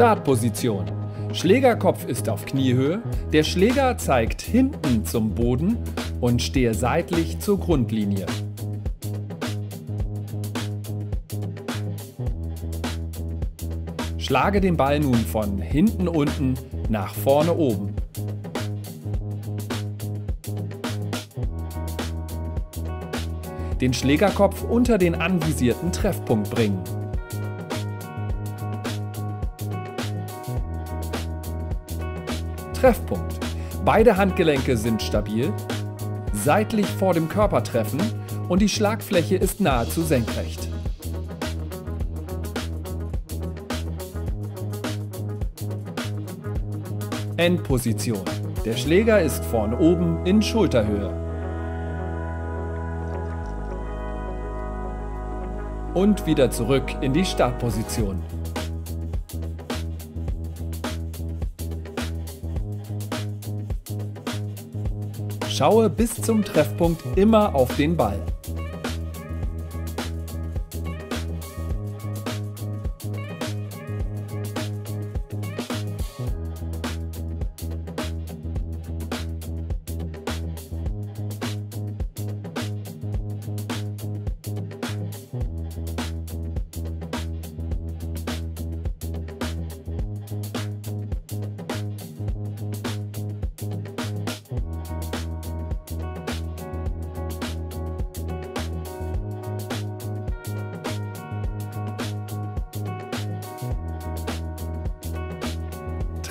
Startposition. Schlägerkopf ist auf Kniehöhe, der Schläger zeigt hinten zum Boden und stehe seitlich zur Grundlinie. Schlage den Ball nun von hinten unten nach vorne oben. Den Schlägerkopf unter den anvisierten Treffpunkt bringen. Treffpunkt. Beide Handgelenke sind stabil, seitlich vor dem Körper treffen und die Schlagfläche ist nahezu senkrecht. Endposition. Der Schläger ist vorn oben in Schulterhöhe. Und wieder zurück in die Startposition. Schaue bis zum Treffpunkt immer auf den Ball.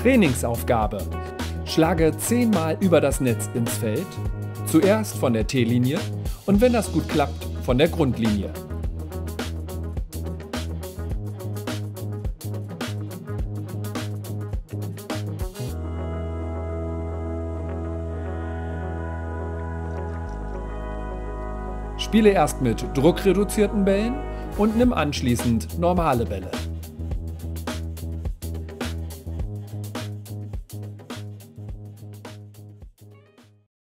Trainingsaufgabe. Schlage 10 Mal über das Netz ins Feld, zuerst von der T-Linie und wenn das gut klappt, von der Grundlinie. Spiele erst mit druckreduzierten Bällen und nimm anschließend normale Bälle.